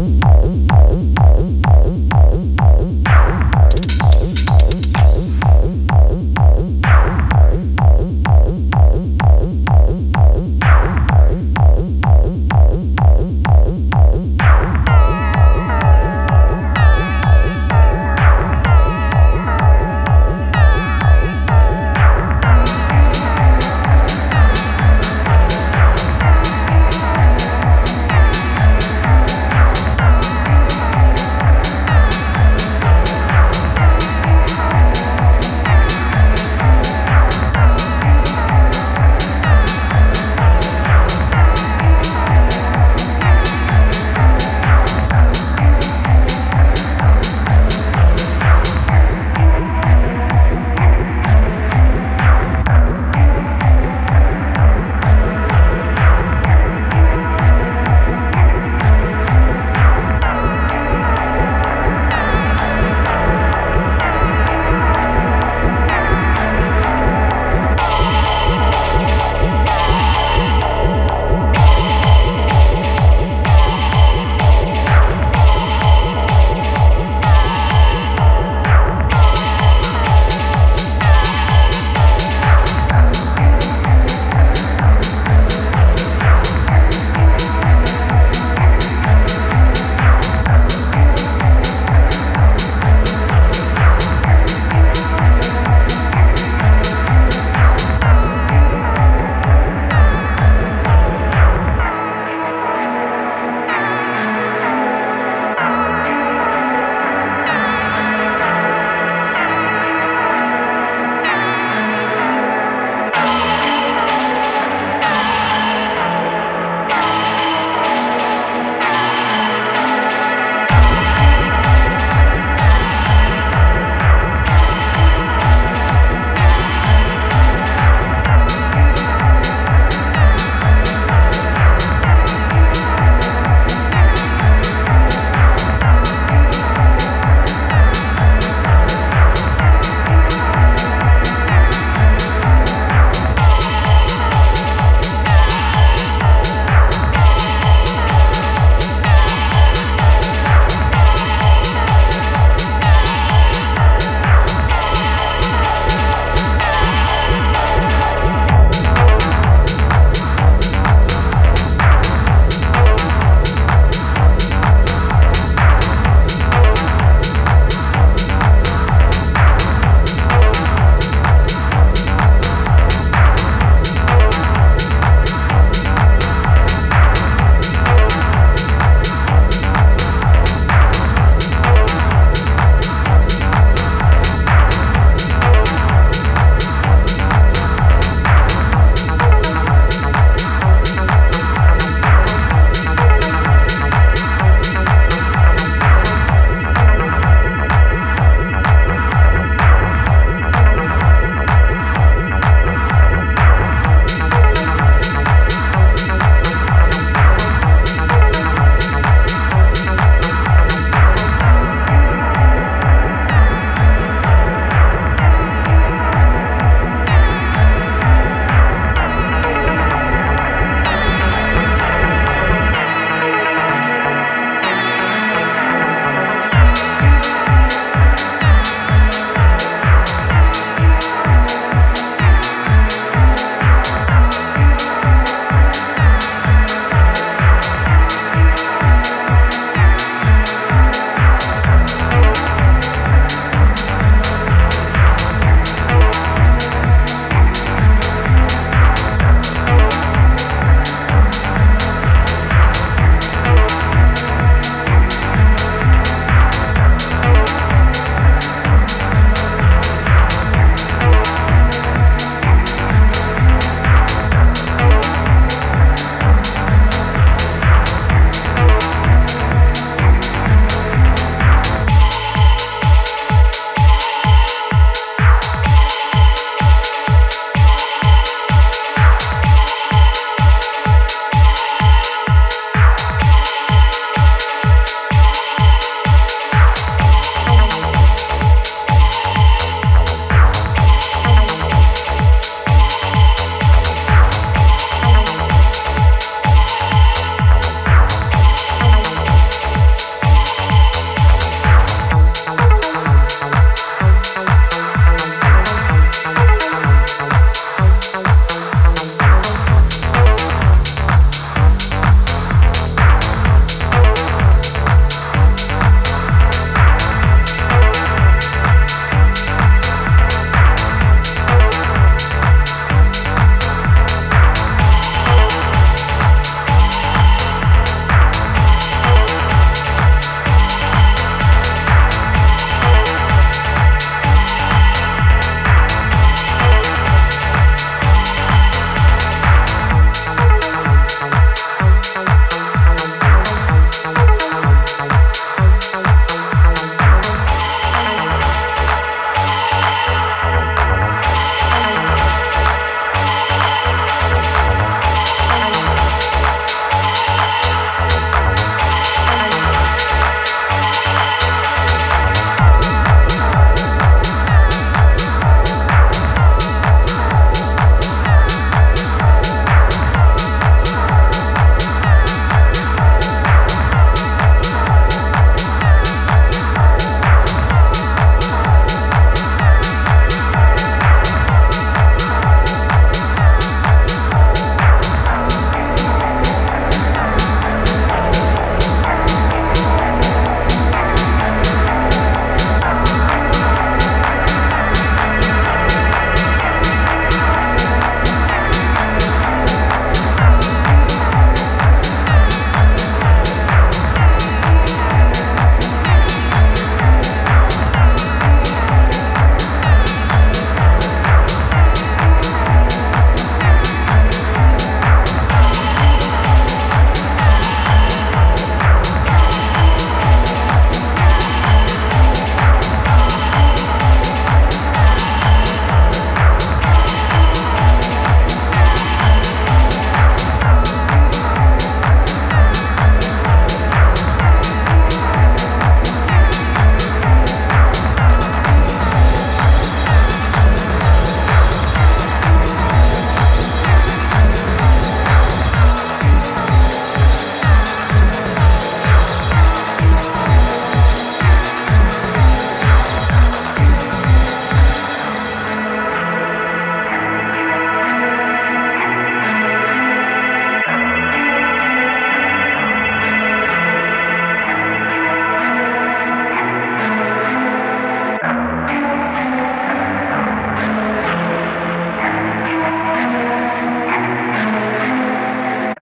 Bye.